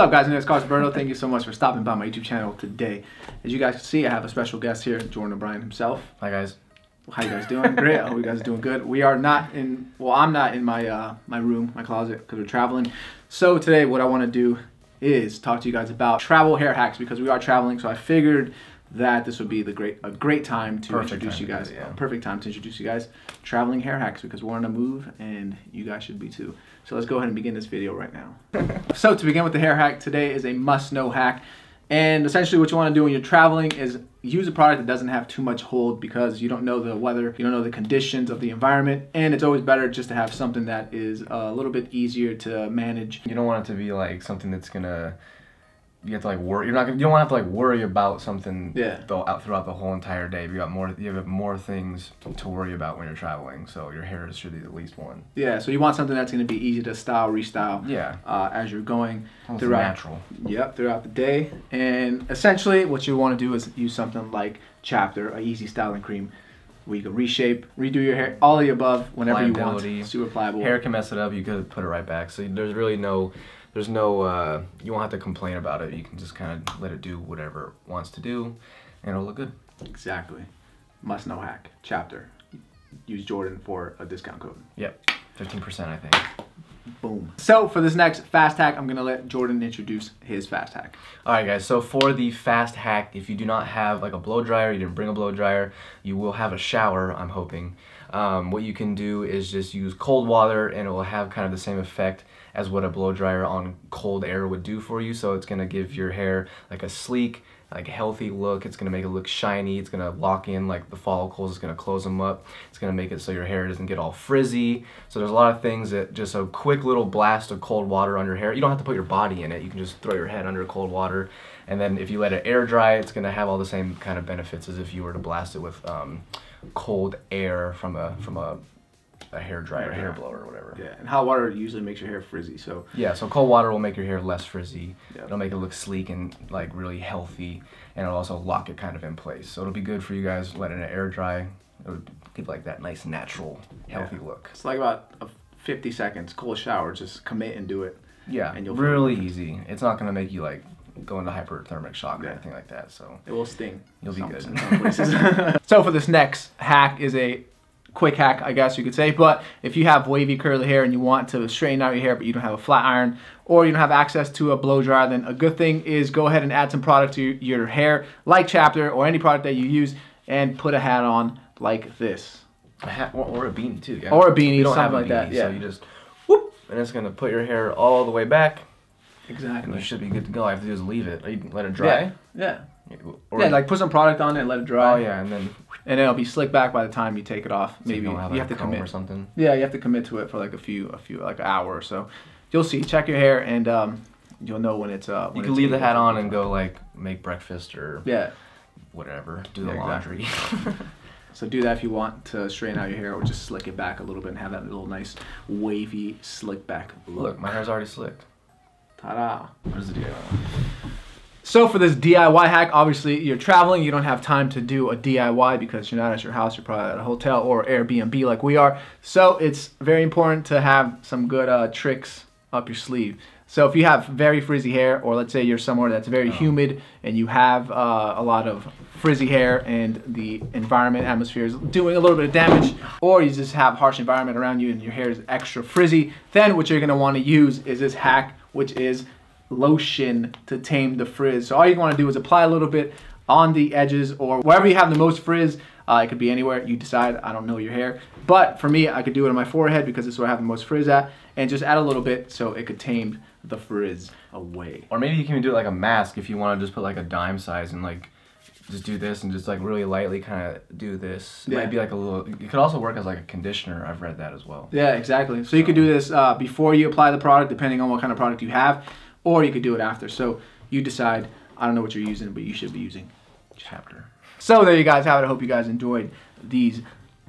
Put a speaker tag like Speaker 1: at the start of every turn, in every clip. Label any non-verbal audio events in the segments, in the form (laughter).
Speaker 1: up, guys? My name is Carlos Roberto. Thank you so much for stopping by my YouTube channel today. As you guys can see, I have a special guest here, Jordan O'Brien himself.
Speaker 2: Hi guys.
Speaker 1: How you guys doing? Great. I hope you guys are doing good. We are not in. Well, I'm not in my uh, my room, my closet, because we're traveling. So today, what I want to do is talk to you guys about travel hair hacks because we are traveling. So I figured that this would be the great a great time to
Speaker 2: Perfect
Speaker 1: introduce
Speaker 2: time
Speaker 1: you guys.
Speaker 2: yeah.
Speaker 1: perfect time to introduce you guys traveling hair hacks because we're on a move and you guys should be too. So let's go ahead and begin this video right now. (laughs) so to begin with the hair hack today is a must know hack. And essentially what you want to do when you're traveling is use a product that doesn't have too much hold because you don't know the weather, you don't know the conditions of the environment, and it's always better just to have something that is a little bit easier to manage.
Speaker 2: You don't want it to be like something that's gonna. You have to like worry. You're not. Gonna, you don't want to have to like worry about something.
Speaker 1: Yeah.
Speaker 2: Though out throughout the whole entire day, you got more. You have more things to worry about when you're traveling. So your hair is should be at least one.
Speaker 1: Yeah, so you want something that's going to be easy to style, restyle
Speaker 2: Yeah.
Speaker 1: uh, as you're going
Speaker 2: Almost
Speaker 1: throughout.
Speaker 2: natural.
Speaker 1: Yep, throughout the day. And essentially, what you want to do is use something like Chaptr, a easy styling cream, where you can reshape, redo your hair, all of the above, whenever you want. Super pliable.
Speaker 2: Hair can mess it up. You could put it right back. So there's really no. There's no. Uh, you won't have to complain about it. You can just kind of let it do whatever it wants to do, and it'll look good.
Speaker 1: Exactly. Must know hack. Chaptr. Use Jordan for a discount code.
Speaker 2: Yep. Fifteen percent, I think.
Speaker 1: Boom. So for this next fast hack, I'm gonna let Jordan introduce his fast hack.
Speaker 2: All right, guys. So for the fast hack, if you do not have like a blow dryer, you didn't bring a blow dryer, you will have a shower. I'm hoping. Um, what you can do is just use cold water, and it will have kind of the same effect as what a blow dryer on cold air would do for you. So it's gonna give your hair like a sleek, like healthy look. It's gonna make it look shiny. It's gonna lock in like the follicles. It's gonna close them up. It's gonna make it so your hair doesn't get all frizzy. So there's a lot of things that just a quick little blast of cold water on your hair. You don't have to put your body in it. You can just throw your head under cold water, and then if you let it air dry, it's gonna have all the same kind of benefits as if you were to blast it with um, cold air from a from a a hair dryer,
Speaker 1: Yeah.
Speaker 2: hair blower, or whatever.
Speaker 1: Yeah, and hot water usually makes your hair frizzy. So
Speaker 2: Yeah, so cold water will make your hair less frizzy.
Speaker 1: Yeah.
Speaker 2: It'll make it look sleek and like really healthy, and it'll also lock it kind of in place. So it'll be good for you guys letting it air dry. It would give like that nice natural healthy
Speaker 1: Yeah.
Speaker 2: look.
Speaker 1: it's like about a 50 seconds, cold shower. Just commit and do it.
Speaker 2: Yeah,
Speaker 1: And you'll feel
Speaker 2: really easy. It's not gonna make you like go into hyperthermic shock or
Speaker 1: Yeah.
Speaker 2: anything like that. So
Speaker 1: It will sting.
Speaker 2: You'll be good.
Speaker 1: in some places. (laughs) (laughs) so for this next hack is a quick hack, I guess you could say. But if you have wavy curly hair and you want to straighten out your hair, but you don't have a flat iron or you don't have access to a blow dryer, then a good thing is go ahead and add some product to your hair, like Chaptr or any product that you use, and put a hat on like this.
Speaker 2: a hat or, a beanie too. Yeah.
Speaker 1: Or a beanie,
Speaker 2: You don't have
Speaker 1: something
Speaker 2: a
Speaker 1: like that,
Speaker 2: beanie,
Speaker 1: yeah.
Speaker 2: So you just whoop, and it's gonna put your hair all the way back,
Speaker 1: Exactly.
Speaker 2: you should be good to go. All you have to do is leave it. Or you can let it dry.
Speaker 1: Yeah.
Speaker 2: Or,
Speaker 1: yeah, like put some product on it let it dry.
Speaker 2: oh yeah, and then
Speaker 1: And it'll be slicked back by the time you take it off.
Speaker 2: so
Speaker 1: Maybe
Speaker 2: you, have,
Speaker 1: you have to commit.
Speaker 2: or something.
Speaker 1: Yeah, you have to commit to it for like a few, a few, like an hour or so. You'll see. Check your hair, and um, you'll know when it's. Uh, when
Speaker 2: You can leave the hat on and go like make breakfast or
Speaker 1: Yeah.
Speaker 2: whatever, do the
Speaker 1: Yeah,
Speaker 2: laundry. (laughs)
Speaker 1: So do that if you want to straighten out your hair, or just slick it back a little bit and have that little nice wavy slick back look.
Speaker 2: Look, my hair's already slicked.
Speaker 1: Ta-da!
Speaker 2: What is the deal?
Speaker 1: So for this DIY hack, obviously you're traveling, you don't have time to do a DIY because you're not at your house, you're probably at a hotel or Airbnb like we are. So it's very important to have some good uh, tricks up your sleeve. So if you have very frizzy hair, or let's say you're somewhere that's very humid and you have uh, a lot of frizzy hair and the environment, atmosphere is doing a little bit of damage, or you just have harsh environment around you and your hair is extra frizzy, then what you're gonna wanna use is this hack, which is lotion to tame the frizz. So all you want to do is apply a little bit on the edges or wherever you have the most frizz. Uh, it could be anywhere you decide. I don't know your hair, but for me, I could do it on my forehead because it's where I have the most frizz at, and just add a little bit so it could tame the frizz away.
Speaker 2: Or maybe you can even do it like a mask if you want to just put like a dime size and like just do this and just like really lightly kind of do this. It
Speaker 1: Yeah.
Speaker 2: might be like a little. It could also work as like a conditioner. I've read that as well.
Speaker 1: Yeah, exactly. So you could do this uh, before you apply the product, depending on what kind of product you have, or you could do it after. So you decide. I don't know what you're using, but you should be using
Speaker 2: Chaptr.
Speaker 1: So there you guys have it. I hope you guys enjoyed these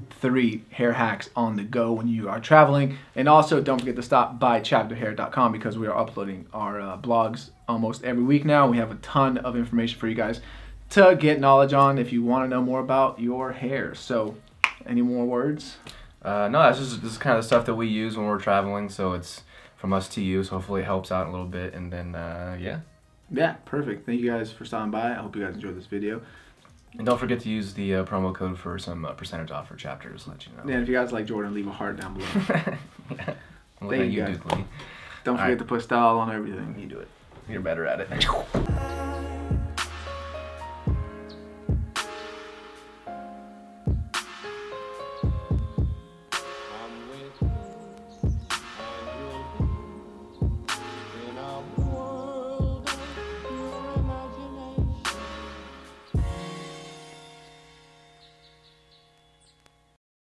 Speaker 1: three hair hacks on the go when you are traveling. And also don't forget to stop by chaptrhair.com because we are uploading our uh, blogs almost every week now. We have a ton of information for you guys to get knowledge on if you want to know more about your hair. So any more words?
Speaker 2: Uh, no, that's just this is kind of the stuff that we use when we're traveling. So it's from us to you. So hopefully it helps out a little bit. And then uh, yeah.
Speaker 1: Yeah, perfect. Thank you guys for stopping by. I hope you guys enjoyed this video.
Speaker 2: And don't forget to use the uh, promo code for some uh, percentage off for chapters. Let you know.
Speaker 1: Yeah, if you guys like Jordan, leave a heart down below. (laughs)
Speaker 2: yeah.
Speaker 1: Thank
Speaker 2: you
Speaker 1: guys.
Speaker 2: Duke Lee.
Speaker 1: Don't
Speaker 2: All
Speaker 1: forget
Speaker 2: right.
Speaker 1: to put style on everything.
Speaker 2: You do it. You're better at it. (laughs)